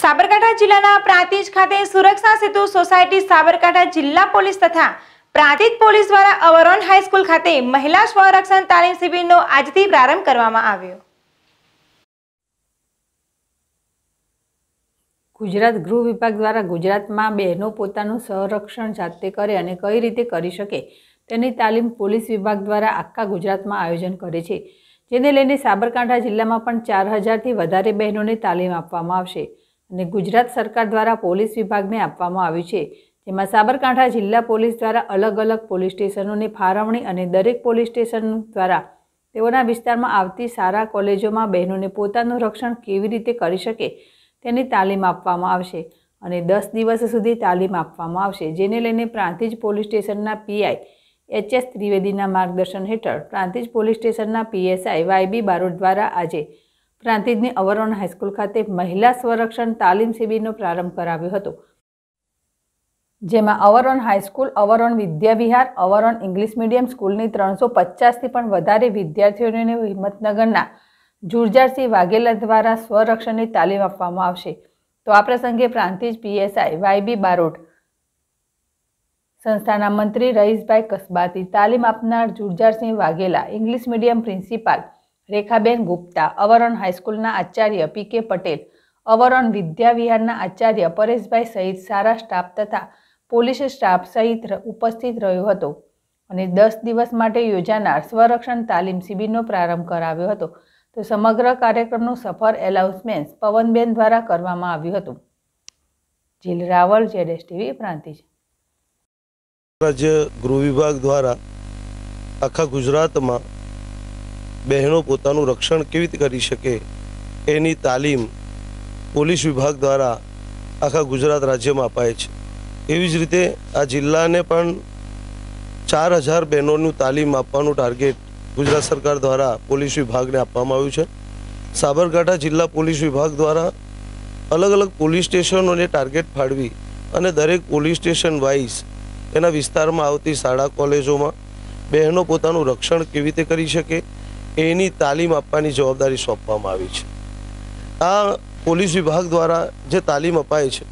સાબરકાંઠા જિલ્લાના પ્રાંતિજ ખાતે સુરક્ષા સેતુ સોસાયટી સાબરકાંઠા જિલ્લા પોલીસ તથા પ્રાંતિજ પોલીસ દ્વારા અવરોન હાઈસ્કૂલ ખાતે મહિલા સ્વરક્ષણ તાલીમ શિબિરનો આજથી પ્રારંભ કરવામાં આવ્યો. ગુજરાત ગૃહ વિભાગ દ્વારા ગુજરાતમાં બહેનો પોતાનું સંરક્ષણ જાતે કરે અને કઈ રીતે કરી શકે તેની તાલીમ પોલીસ વિભાગ દ્વારા આખા ગુજરાતમાં આયોજન કરે છે. જેને લઈને સાબરકાંઠા જિલ્લામાં પણ ચાર હજારથી વધારે બહેનોને તાલીમ આપવામાં આવશે. અને ગુજરાત સરકાર દ્વારા પોલીસ વિભાગને આપવામાં આવ્યું છે. જેમાં સાબરકાંઠા જિલ્લા પોલીસ દ્વારા અલગ અલગ પોલીસ સ્ટેશનોની ફાળવણી અને દરેક પોલીસ સ્ટેશન દ્વારા તેઓના વિસ્તારમાં આવતી સારા કોલેજોમાં બહેનોને પોતાનું રક્ષણ કેવી રીતે કરી શકે તેની તાલીમ આપવામાં આવશે અને દસ દિવસ સુધી તાલીમ આપવામાં આવશે. જેને લઈને પ્રાંતિજ પોલીસ સ્ટેશનના પીઆઈ એચ એસ ત્રિવેદીના માર્ગદર્શન હેઠળ પ્રાંતિજ પોલીસ સ્ટેશનના પીએસઆઈ વાયબી બારોટ દ્વારા આજે પ્રાંતિજની અવરોન હાઈસ્કૂલ ખાતે મહિલા સંરક્ષણ તાલીમ શિબિરનો પ્રારંભ કરાવ્યો હતો. જેમાં Avron high school Avron Vidyavihar Avron English medium સ્કૂલની ત્રણસો પચાસથી પણ વધારે વિદ્યાર્થીઓને હિંમતનગરના જુરજારસિંહ વાઘેલા દ્વારા સ્વરક્ષણની તાલીમ આપવામાં આવશે. તો આ પ્રસંગે પ્રાંતિજ પીએસઆઈ વાયબી બારોટ, સંસ્થાના મંત્રી રહીશભાઈ કસબાતી, તાલીમ આપનાર Jurjarsinh Vaghela, English medium principal Rekhaben Gupta, Avaran હાઈસ્કૂલના આચાર્ય પી કે પટેલ, અવરણ વિદ્યાવિહારના આચાર્ય પરેશભાઈ સહિત સારા સ્ટાફ તથા પોલીસ સ્ટાફ સહિત ઉપસ્થિત રહ્યો હતો અને દસ દિવસ માટે યોજાનાર સ્વરક્ષણ તાલીમ શિબિરનો પ્રારંભ કરાવ્યો હતો. તો સમગ્ર કાર્યક્રમનું સફર એલાઉન્સમેન્ટ પવનબેન દ્વારા કરવામાં આવ્યું હતું. જીલ રાવલ, જેડેશ ટીવી, પ્રાંતિજ. રાજ્ય ગૃહ વિભાગ દ્વારા આખા ગુજરાતમાં બહેનો પોતાનું રક્ષણ કેવી રીતે કરી શકે એની તાલીમ પોલીસ વિભાગ દ્વારા આખા ગુજરાત રાજ્યમાં અપાય છે. એવી જ રીતે આ જિલ્લાને પણ ચાર હજાર બહેનોનું તાલીમ આપવાનું ટાર્ગેટ ગુજરાત સરકાર દ્વારા પોલીસ વિભાગને આપવામાં આવ્યું છે. સાબરકાંઠા જિલ્લા પોલીસ વિભાગ દ્વારા અલગ અલગ પોલીસ સ્ટેશનોને ટાર્ગેટ ફાળવી અને દરેક પોલીસ સ્ટેશન વાઇઝ એના વિસ્તારમાં આવતી શાળા કોલેજોમાં બહેનો પોતાનું રક્ષણ કેવી રીતે કરી શકે એની તાલીમ આપવાની જવાબદારી સોંપવામાં આવી છે. આ પોલીસ વિભાગ દ્વારા જે તાલીમ અપાય છે,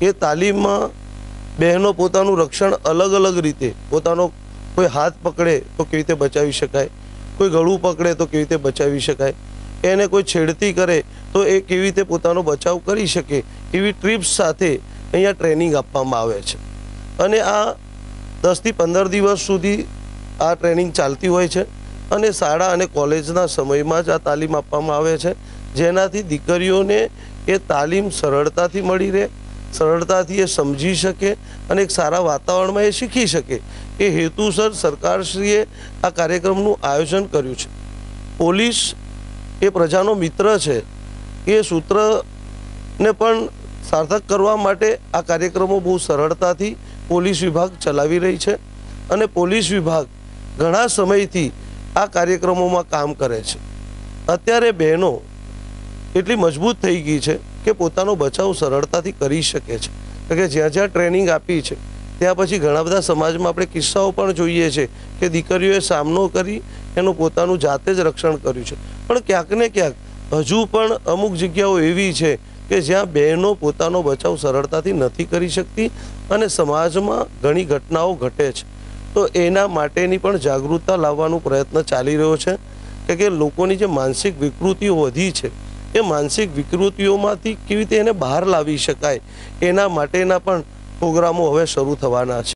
એ તાલીમમાં બહેનો પોતાનું રક્ષણ અલગ અલગ રીતે, પોતાનો કોઈ હાથ પકડે તો કેવી રીતે બચાવી શકાય, કોઈ ગળું પકડે તો કેવી રીતે બચાવી શકાય, એને કોઈ છેડતી કરે તો એ કેવી રીતે પોતાનો બચાવ કરી શકે, એવી ટ્રીપ્સ સાથે અહીંયા ટ્રેનિંગ આપવામાં આવે છે. અને આ દસથી પંદર દિવસ સુધી આ ટ્રેનિંગ ચાલતી હોય છે. અને શાળા અને કોલેજના સમયમાં જ આ તાલીમ આપવામાં આવે છે. જેનાથી દીકરીઓને એ તાલીમ સરળતાથી મળી રહે, સરળતાથી એ સમજી શકે અને એક સારા વાતાવરણમાં એ શીખી શકે. એ હેતુસર સરકારશ્રીએ આ કાર્યક્રમનું આયોજન કર્યું છે. પોલીસ એ પ્રજાનો મિત્ર છે. એ સૂત્રને પણ સાર્થક કરવા માટે આ કાર્યક્રમો બહુ સરળતાથી પોલીસ વિભાગ ચલાવી રહી છે. અને પોલીસ વિભાગ ઘણા સમયથી આ કાર્યક્રમોમાં કામ કરે છે. અત્યારે બહેનો એટલી મજબૂત થઈ ગઈ છે કે પોતાનો બચાવ સરળતાથી કરી શકે છે. કે જ્યાં જ્યાં ટ્રેનિંગ આપી છે, ત્યાં પછી ઘણા બધા સમાજમાં આપણે કિસ્સાઓ પણ જોઈએ છે કે દીકરીઓએ સામનો કરી એનું પોતાનું જાતે જ રક્ષણ કર્યું છે. પણ ક્યાંક ને ક્યાંક હજુ પણ અમુક જગ્યાઓ એવી છે કે જ્યાં બહેનો પોતાનો બચાવ સરળતાથી નથી કરી શકતી અને સમાજમાં ઘણી ઘટનાઓ ઘટે છે. તો એના માટેની પણ જાગૃતતા લાવવાનો પ્રયત્ન ચાલી રહ્યો છે કે કે લોકોની જે માનસિક વિકૃતિઓ વધી છે, એ માનસિક વિકૃતિઓમાંથી કેવી રીતે એને બહાર લાવી શકાય, એના માટેના પણ પ્રોગ્રામો હવે શરૂ થવાના છે.